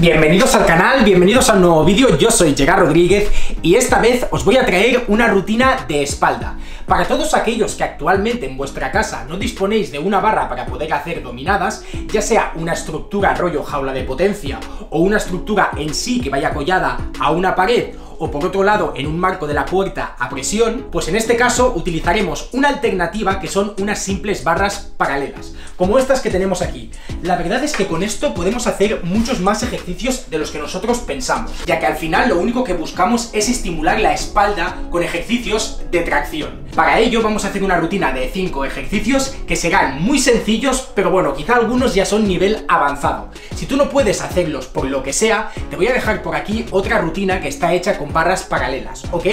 Bienvenidos al canal, bienvenidos a un nuevo vídeo, yo soy Gerard Rodríguez y esta vez os voy a traer una rutina de espalda. Para todos aquellos que actualmente en vuestra casa no disponéis de una barra para poder hacer dominadas, ya sea una estructura rollo jaula de potencia o una estructura en sí que vaya collada a una pared o por otro lado en un marco de la puerta a presión, pues en este caso utilizaremos una alternativa que son unas simples barras paralelas, como estas que tenemos aquí. La verdad es que con esto podemos hacer muchos más ejercicios de los que nosotros pensamos, ya que al final lo único que buscamos es estimular la espalda con ejercicios de tracción. Para ello vamos a hacer una rutina de 5 ejercicios que serán muy sencillos, pero bueno, quizá algunos ya son nivel avanzado. Si tú no puedes hacerlos por lo que sea, te voy a dejar por aquí otra rutina que está hecha con barras paralelas, ¿ok?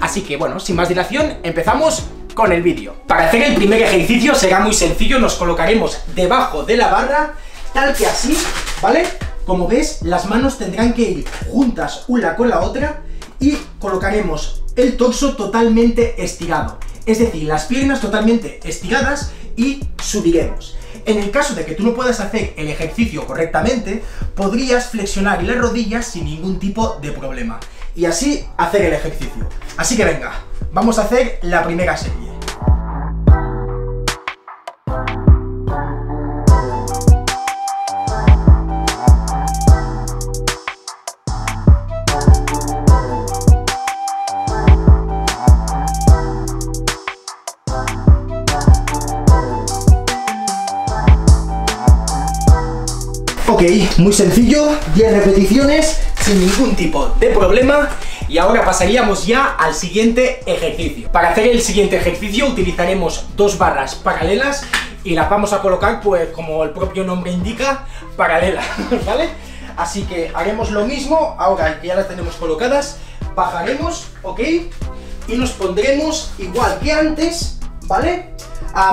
Así que bueno, sin más dilación, empezamos con el vídeo. Para hacer el primer ejercicio será muy sencillo, nos colocaremos debajo de la barra, tal que así, ¿vale? Como ves, las manos tendrán que ir juntas una con la otra y colocaremos el torso totalmente estirado. Es decir, las piernas totalmente estiradas y subiremos. En el caso de que tú no puedas hacer el ejercicio correctamente, podrías flexionar las rodillas sin ningún tipo de problema y así hacer el ejercicio. Así que venga, vamos a hacer la primera serie. Ok, muy sencillo, 10 repeticiones sin ningún tipo de problema y ahora pasaríamos ya al siguiente ejercicio. Para hacer el siguiente ejercicio utilizaremos dos barras paralelas y las vamos a colocar, pues como el propio nombre indica, paralelas, ¿vale? Así que haremos lo mismo, ahora que ya las tenemos colocadas, bajaremos, ¿ok? Y nos pondremos igual que antes, ¿vale?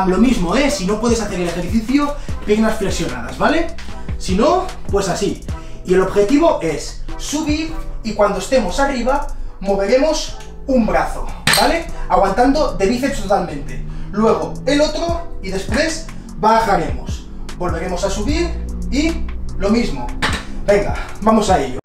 lo mismo, ¿eh? Si no puedes hacer el ejercicio, piernas flexionadas, ¿vale? Si no, pues así. Y el objetivo es subir y cuando estemos arriba moveremos un brazo, ¿vale? Aguantando de bíceps totalmente. Luego el otro y después bajaremos. Volveremos a subir y lo mismo. Venga, vamos a ello.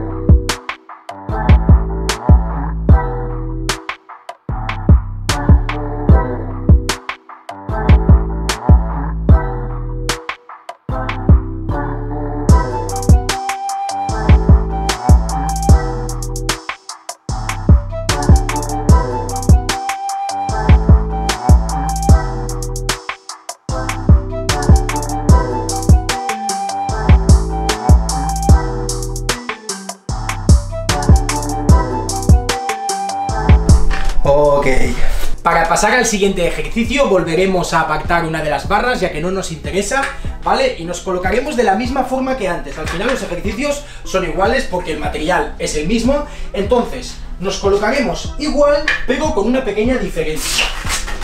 Pasar al siguiente ejercicio volveremos a apartar una de las barras ya que no nos interesa, ¿vale? Y nos colocaremos de la misma forma que antes. Al final los ejercicios son iguales porque el material es el mismo. Entonces, nos colocaremos igual pero con una pequeña diferencia.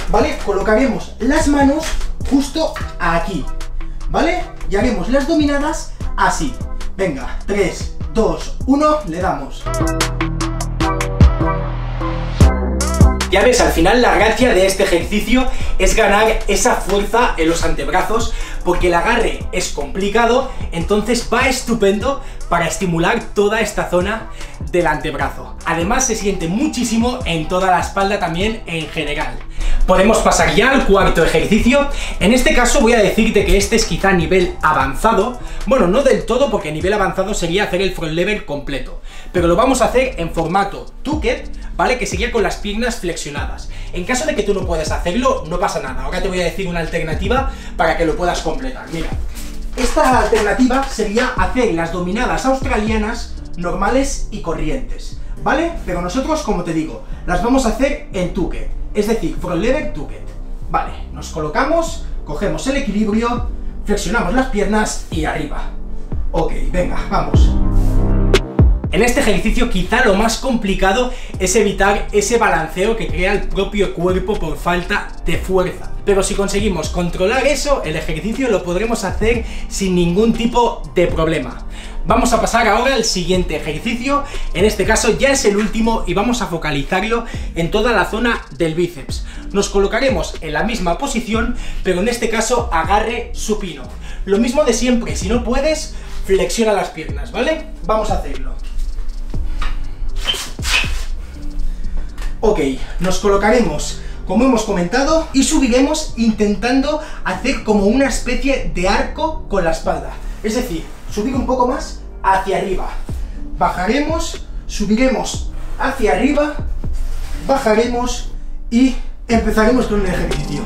¿Vale? Colocaremos las manos justo aquí, ¿vale? Y haremos las dominadas así. Venga, 3, 2, 1, le damos. Ya ves, al final la gracia de este ejercicio es ganar esa fuerza en los antebrazos porque el agarre es complicado, entonces va estupendo para estimular toda esta zona del antebrazo. Además se siente muchísimo en toda la espalda también en general. Podemos pasar ya al cuarto ejercicio. En este caso voy a decirte que este es quizá nivel avanzado. Bueno, no del todo porque nivel avanzado sería hacer el front lever completo. Pero lo vamos a hacer en formato tucket, ¿vale? Que sería con las piernas flexionadas. En caso de que tú no puedas hacerlo, no pasa nada. Ahora te voy a decir una alternativa para que lo puedas completar. Mira, esta alternativa sería hacer las dominadas australianas normales y corrientes, ¿vale? Pero nosotros, como te digo, las vamos a hacer en tuque, es decir, front lever tuque. Vale, nos colocamos, cogemos el equilibrio, flexionamos las piernas y arriba. Ok, venga, vamos. En este ejercicio quizá lo más complicado es evitar ese balanceo que crea el propio cuerpo por falta de fuerza. Pero si conseguimos controlar eso, el ejercicio lo podremos hacer sin ningún tipo de problema. Vamos a pasar ahora al siguiente ejercicio, en este caso ya es el último y vamos a focalizarlo en toda la zona del bíceps. Nos colocaremos en la misma posición, pero en este caso agarre supino. Lo mismo de siempre, si no puedes, flexiona las piernas, ¿vale? Vamos a hacerlo. Ok, nos colocaremos como hemos comentado, y subiremos intentando hacer como una especie de arco con la espalda. Es decir, subir un poco más hacia arriba. Bajaremos, subiremos hacia arriba, bajaremos y empezaremos con el ejercicio.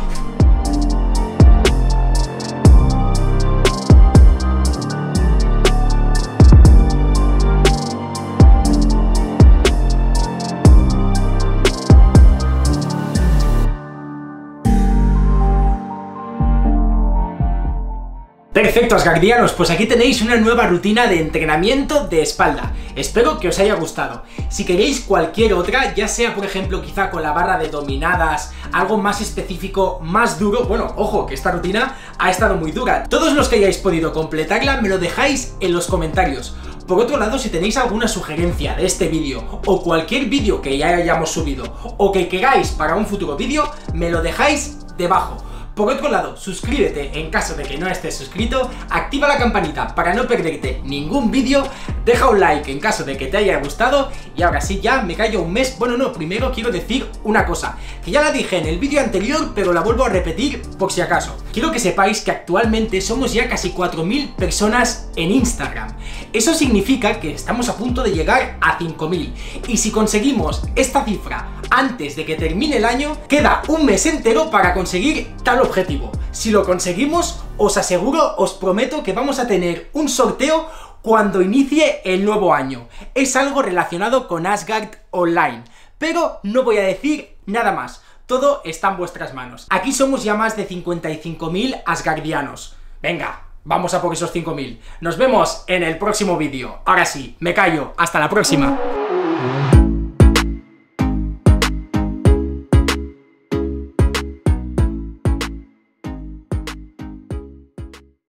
Perfecto, Asgardianos, pues aquí tenéis una nueva rutina de entrenamiento de espalda. Espero que os haya gustado. Si queréis cualquier otra, ya sea por ejemplo quizá con la barra de dominadas, algo más específico, más duro, bueno, ojo, que esta rutina ha estado muy dura. Todos los que hayáis podido completarla, me lo dejáis en los comentarios. Por otro lado, si tenéis alguna sugerencia de este vídeo o cualquier vídeo que ya hayamos subido o que queráis para un futuro vídeo, me lo dejáis debajo. Por otro lado, suscríbete en caso de que no estés suscrito, activa la campanita para no perderte ningún vídeo, deja un like en caso de que te haya gustado y ahora sí ya me callo un mes, bueno no, primero quiero decir una cosa, que ya la dije en el vídeo anterior pero la vuelvo a repetir por si acaso. Quiero que sepáis que actualmente somos ya casi 4.000 personas en Instagram. Eso significa que estamos a punto de llegar a 5.000 y si conseguimos esta cifra antes de que termine el año, queda un mes entero para conseguir tal objetivo. Si lo conseguimos, os aseguro, os prometo que vamos a tener un sorteo cuando inicie el nuevo año. Es algo relacionado con Asgard Online, pero no voy a decir nada más. Todo está en vuestras manos. Aquí somos ya más de 55.000 asgardianos. Venga, vamos a por esos 5.000. Nos vemos en el próximo vídeo. Ahora sí, me callo. Hasta la próxima.